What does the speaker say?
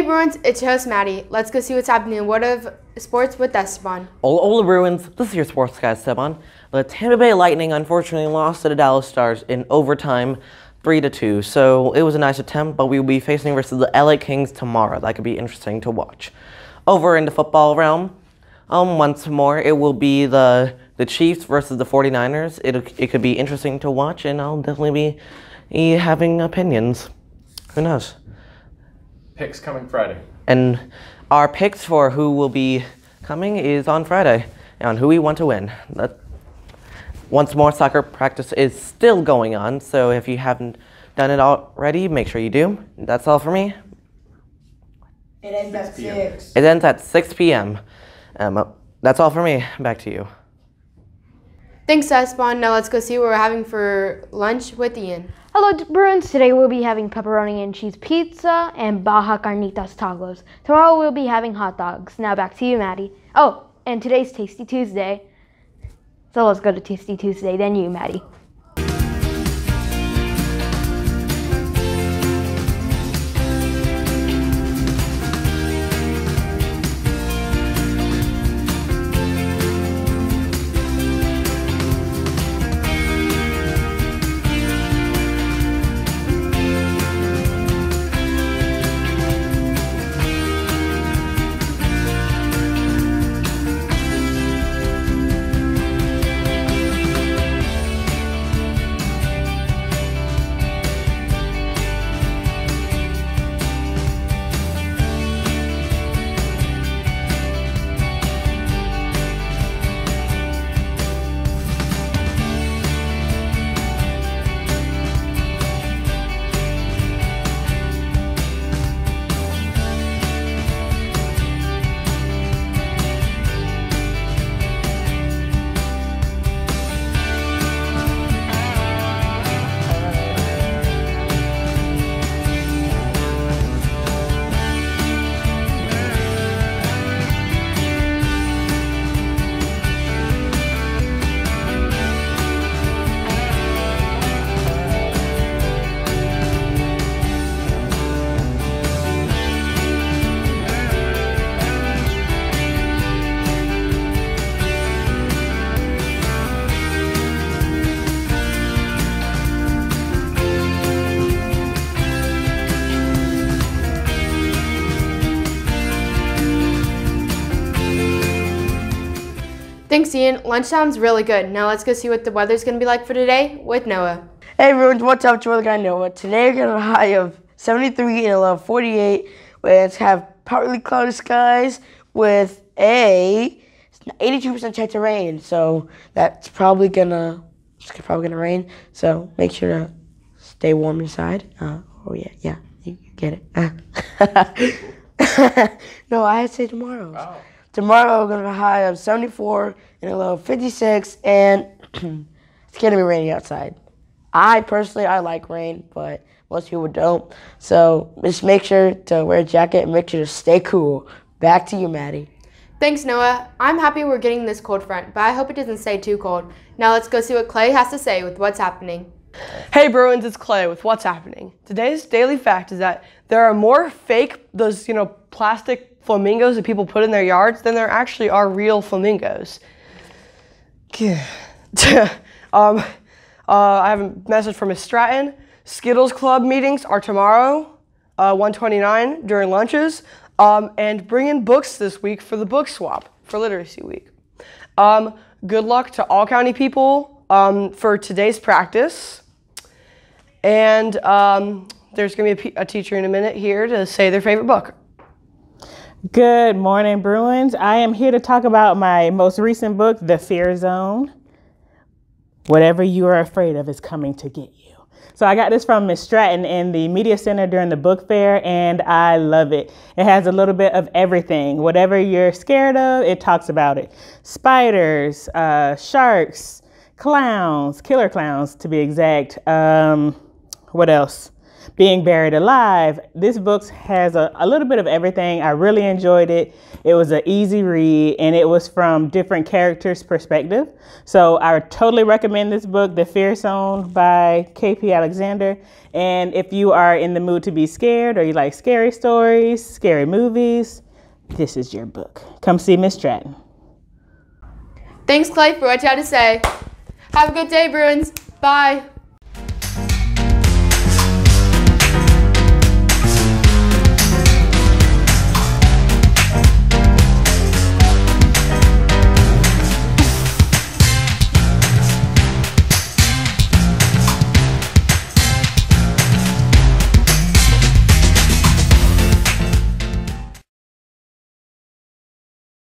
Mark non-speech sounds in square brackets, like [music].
Bruins, it's your host Maddie. Let's go see what's happening in World of Sports with Esteban. Ola Ola Bruins, this is your sports guy Esteban. The Tampa Bay Lightning unfortunately lost to the Dallas Stars in overtime, three to two. So it was a nice attempt, but we will be facing versus the LA Kings tomorrow. That could be interesting to watch. Over in the football realm, um, once more, it will be the the Chiefs versus the 49ers. It it could be interesting to watch, and I'll definitely be having opinions. Who knows? Picks coming Friday. And our picks for who will be coming is on Friday on who we want to win. That, once more, soccer practice is still going on, so if you haven't done it already, make sure you do. That's all for me. It ends at 6. It ends at 6 p.m. Um, that's all for me. Back to you. Thanks, Esteban. Now let's go see what we're having for lunch with Ian. Hello, Bruins. Today we'll be having pepperoni and cheese pizza and Baja Carnitas tacos. Tomorrow we'll be having hot dogs. Now back to you, Maddie. Oh, and today's Tasty Tuesday. So let's go to Tasty Tuesday, then you, Maddie. Thanks, Ian. Lunch sounds really good. Now let's go see what the weather's going to be like for today with Noah. Hey everyone, what's up? It's your guy Noah. Today we're gonna have a high of 73 and a low of 48. Let's have partly cloudy skies with a 82% chance of rain. So that's probably gonna it's probably gonna rain. So make sure to stay warm inside. Uh, oh yeah, yeah, you, you get it. [laughs] no, I had to say tomorrow. Oh. Tomorrow we're gonna have a high of 74 and a low of 56, and [clears throat] it's gonna be raining outside. I personally I like rain, but most people don't. So just make sure to wear a jacket and make sure to stay cool. Back to you, Maddie. Thanks, Noah. I'm happy we're getting this cold front, but I hope it doesn't stay too cold. Now let's go see what Clay has to say with what's happening. Hey Bruins, it's Clay with What's Happening. Today's daily fact is that there are more fake, those, you know, plastic flamingos that people put in their yards than there actually are real flamingos. [laughs] um, uh, I have a message from Miss Stratton. Skittles Club meetings are tomorrow, uh, 129 during lunches. Um, and bring in books this week for the book swap for Literacy Week. Um, good luck to all county people um, for today's practice. And um, there's going to be a, teacher in a minute here to say their favorite book. Good morning, Bruins. I am here to talk about my most recent book, The Fear Zone. Whatever you are afraid of is coming to get you. So I got this from Miss Stratton in the Media Center during the book fair, and I love it. It has a little bit of everything. Whatever you're scared of, it talks about it. Spiders, uh, sharks, clowns, killer clowns to be exact. Um, what else? being buried alive. This book has a, a little bit of everything. I really enjoyed it. It was an easy read and it was from different characters' perspective. So I totally recommend this book, The Fear Zone by KP Alexander. And if you are in the mood to be scared or you like scary stories, scary movies, this is your book. Come see Miss Stratton. Thanks, Clay, for what you had to say. Have a good day, Bruins. Bye.